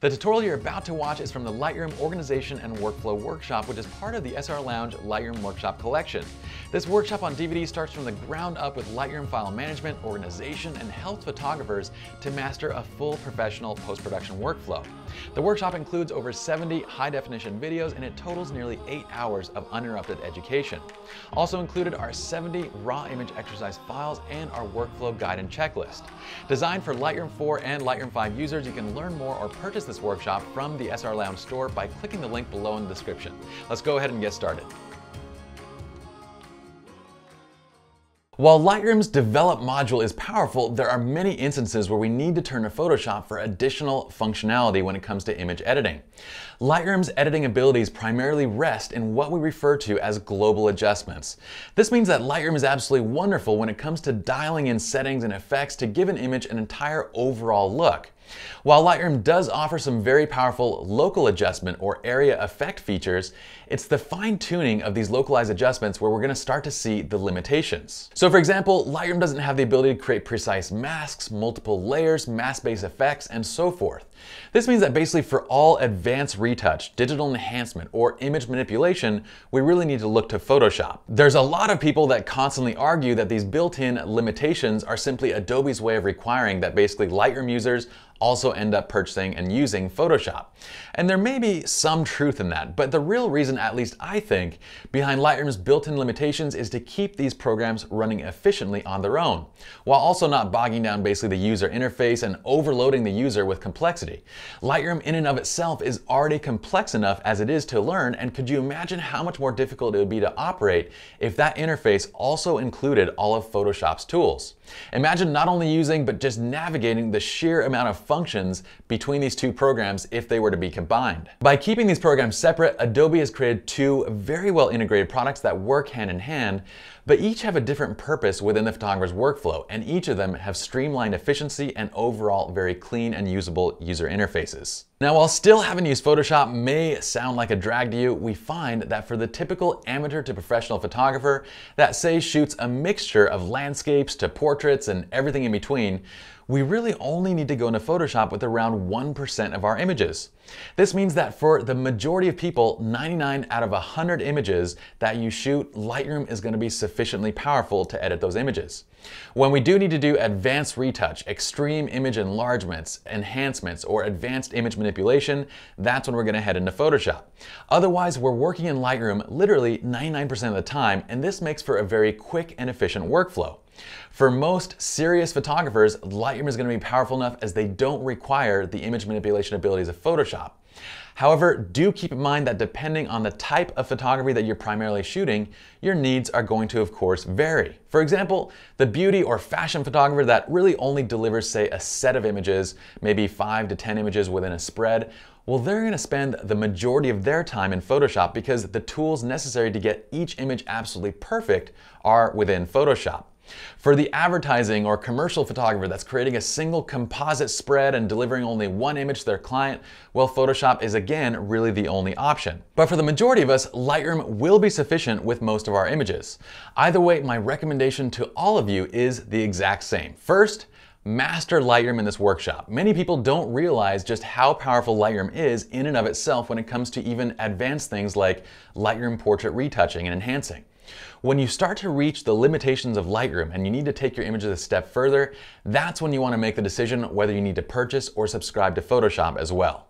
The tutorial you're about to watch is from the Lightroom Organization and Workflow Workshop, which is part of the SLR Lounge Lightroom Workshop collection. This workshop on DVD starts from the ground up with Lightroom file management, organization, and helps photographers to master a full professional post-production workflow. The workshop includes over 70 high-definition videos and it totals nearly 8 hours of uninterrupted education. Also included are 70 raw image exercise files and our workflow guide and checklist. Designed for Lightroom 4 and Lightroom 5 users, you can learn more or purchase this workshop from the SLR Lounge store by clicking the link below in the description. Let's go ahead and get started. While Lightroom's Develop module is powerful, there are many instances where we need to turn to Photoshop for additional functionality when it comes to image editing. Lightroom's editing abilities primarily rest in what we refer to as global adjustments. This means that Lightroom is absolutely wonderful when it comes to dialing in settings and effects to give an image an entire overall look. While Lightroom does offer some very powerful local adjustment or area effect features, it's the fine tuning of these localized adjustments where we're gonna start to see the limitations. So for example, Lightroom doesn't have the ability to create precise masks, multiple layers, mask-based effects, and so forth. This means that basically for all advanced retouch, digital enhancement, or image manipulation, we really need to look to Photoshop. There's a lot of people that constantly argue that these built-in limitations are simply Adobe's way of requiring that basically Lightroom users also end up purchasing and using Photoshop. And there may be some truth in that, but the real reason, at least I think, behind Lightroom's built-in limitations is to keep these programs running efficiently on their own, while also not bogging down basically the user interface and overloading the user with complexity. Lightroom in and of itself is already complex enough as it is to learn, and could you imagine how much more difficult it would be to operate if that interface also included all of Photoshop's tools? Imagine not only using, but just navigating the sheer amount of functions between these two programs if they were to be combined. By keeping these programs separate, Adobe has created two very well integrated products that work hand in hand, but each have a different purpose within the photographer's workflow, and each of them have streamlined efficiency and overall very clean and usable user interfaces. Now, while still having used Photoshop may sound like a drag to you, we find that for the typical amateur to professional photographer that say shoots a mixture of landscapes to portraits and everything in between, we really only need to go into Photoshop with around 1% of our images. This means that for the majority of people, 99 out of 100 images that you shoot, Lightroom is going to be sufficiently powerful to edit those images. When we do need to do advanced retouch, extreme image enlargements, enhancements, or advanced image manipulation, that's when we're going to head into Photoshop. Otherwise, we're working in Lightroom literally 99% of the time, and this makes for a very quick and efficient workflow. For most serious photographers, Lightroom is going to be powerful enough as they don't require the image manipulation abilities of Photoshop. However, do keep in mind that depending on the type of photography that you're primarily shooting, your needs are going to, of course, vary. For example, the beauty or fashion photographer that really only delivers, say, a set of images, maybe five to 10 images within a spread, well, they're going to spend the majority of their time in Photoshop because the tools necessary to get each image absolutely perfect are within Photoshop. For the advertising or commercial photographer that's creating a single composite spread and delivering only one image to their client, well, Photoshop is again really the only option. But for the majority of us, Lightroom will be sufficient with most of our images. Either way, my recommendation to all of you is the exact same. First, Master Lightroom in this workshop. Many people don't realize just how powerful Lightroom is in and of itself when it comes to even advanced things like Lightroom portrait retouching and enhancing. When you start to reach the limitations of Lightroom and you need to take your images a step further, that's when you want to make the decision whether you need to purchase or subscribe to Photoshop as well.